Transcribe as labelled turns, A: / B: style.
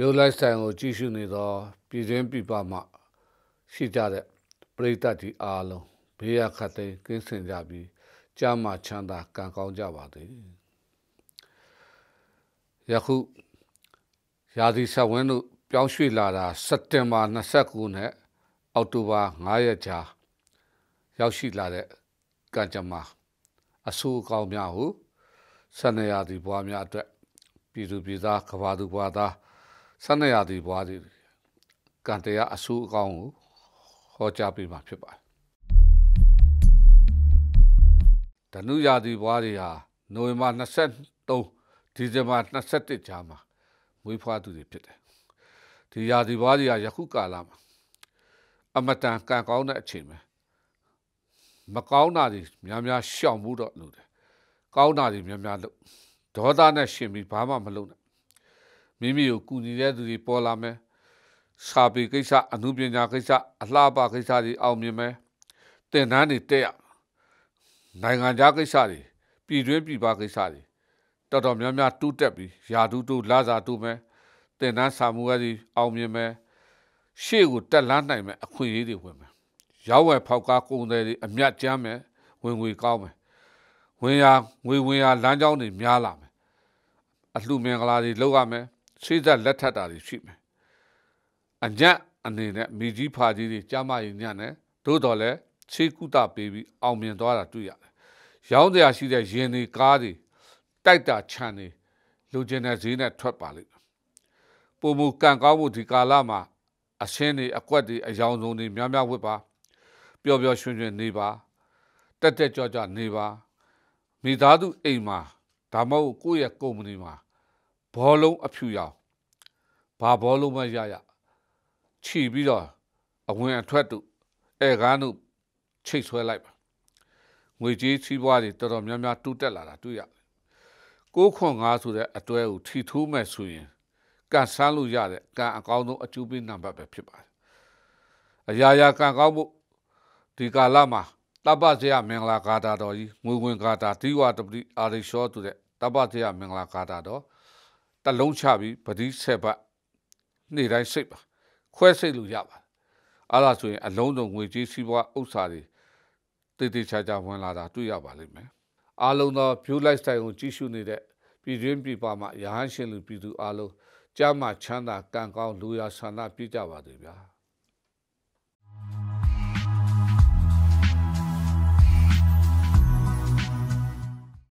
A: ဗျိုးလိုက်ဆိုင်ကိုကြည့်ရှုနေသောပြည်တွင်းပြည်ပမှရှိကြတဲ့ပရိသတ်ကြီးအားလုံးဘေးရခတ်သိမ်းကင်းစင်ကြပြီးကြာမှချမ်းသာကံကောင်းကြပါသည်ယခုရာသီဆက်ဝင်းတို့ပြောင်းရွှေ့လာတာစက်တင်ဘာ29နဲ့အောက်တိုဘာ9ရက်ကြာရောက်ရှိလာတဲ့ကံကြမ္မာအဆိုးအကောင်းများဟုဆန္ဒရာသီဘွားများအတွက်ပြည်သူပြည်သားကဘာသူဘွားသား ဆန္ဒရာသီဘွားတွေကံတရားအဆိုးအကောင်းကိုဟောကြားပေးမှာဖြစ်ပါတယ်ဓနုရာသီဘွားတွေဟာနိုဝင်ဘာ23ဒီဇင်ဘာ21ကြားမှာမွေးဖွားသူတွေဖြစ်တယ်ဒီရာသီဘွားတွေကယခုကာလမှာအမတန်ကံကောင်းတဲ့အချိန်ပဲမကောင်းတာတွေများများရှောင်မှုတော့လို့တယ်ကောင်းတာတွေများများလို့ဒေါသနဲ့ရှင်ပြီးဘာမှမလုပ်နဲ့ မိမိကိုကူညီတဲ့သူတွေပေါ်လာမယ်စာပေကိစ္စအမှုပညာကိစ္စအလှပကိစ္စတွေအောင်မြင်မယ်တင်တန်းတွေတက်ရနိုင်ငံခြားကိစ္စတွေပြည်တွင်းပြည်ပကိစ္စတွေတော်တော်များများတူးတက်ပြီးယာတူးတူးလာစာတူးမယ်တင်တန်းစာမှုရည်အောင်မြင်မယ်ရှေ့ကိုတက်လန်းနိုင်မယ်အခွင့်အရေးတွေဝင်မယ်ရောက်ဝယ်ဖောက်ကားကုန်တယ်တွေအမြတ်ကျမ်းမယ်ဝင်ငွေကောင်းမယ်ဝင်ရငွေဝင်ရလမ်းကြောင်းတွေများလာမယ်အလှမင်္ဂလာတွေလောက်ရမယ် စိတ်သက်လက်ထပ်တာတွေရှိမယ်အညက်အနေနဲ့မိကြီးဖာကြီးတွေကြားမရင်ညံ့တယ်သို့တော်လည်းခြေကုသပေးပြီးအောင်မြင်သွားတာတွေ့ရတယ်ရောင်းတရားရှိတဲ့ရင်တွေကားတွေတိုက်တာခြံတွေလူကျင်တဲ့ဈေးနဲ့ထွက်ပါလိမ့်မယ်ပုံမူကံကောင်းမှုဒီကာလမှာအရှင်းတွေအကွက်တွေအယောင်စုံတွေများများဝတ်ပါပျော်ပျော်ရွှင်ရွှင်နေပါတက်တက်ကြွကြွနေပါမိသားစုအိမ်မှာဒါမှမဟုတ်ကိုယ့်ရဲ့ကုမ္ပဏီမှာ ဘောလုံးအဖြူရောင်ဘာဘောလုံးမရရခြီပြီးတော့အဝင်အထွက်တို့အဲကားတို့ချိတ်ဆွဲလိုက်ပါငွေကြေးချီးပွားတွေတော်တော်များများတူးတက်လာတာတွေ့ရတယ်6ခွန်5ဆိုတဲ့အတွဲကိုထီထိုးမဲ့ဆိုရင်ကန်ဆန်းလို့ရတဲ့ကန်အကောင်းဆုံးအကျိုးပေးနံပါတ်ပဲဖြစ်ပါတယ်အရာရာကန်ကောင်းမှုဒီကာလမှာတပ္ပဇယမင်္ဂလာဂါတာတော်ကြီးငွေဝင်ဂါတာဒီဝတပတိအာရိရှောဆိုတဲ့တပ္ပဇယမင်္ဂလာဂါတာတော် တလုံးချပြီးပတိဆက်ပတ်နေ့တိုင်းစိတ်ပါခွဲစိတ်လို့ရပါတယ်အဲ့ဒါဆိုရင်အလုံးစုံငွေကြေးစီးပွားဥစ္စာတွေတည်တည်ချာချာဝင်လာတာတွေ့ရပါလိမ့်မယ်အားလုံးသော view lifestyle ကိုကြည့်ရှုနေတဲ့ပြည်တွင်းပြည်ပမှာရဟန်းရှင်လူပြည်သူအားလုံးကြမ်းမှချမ်းသာကံကောင်းလူရဆန္ဒပြကြပါစေဗျာ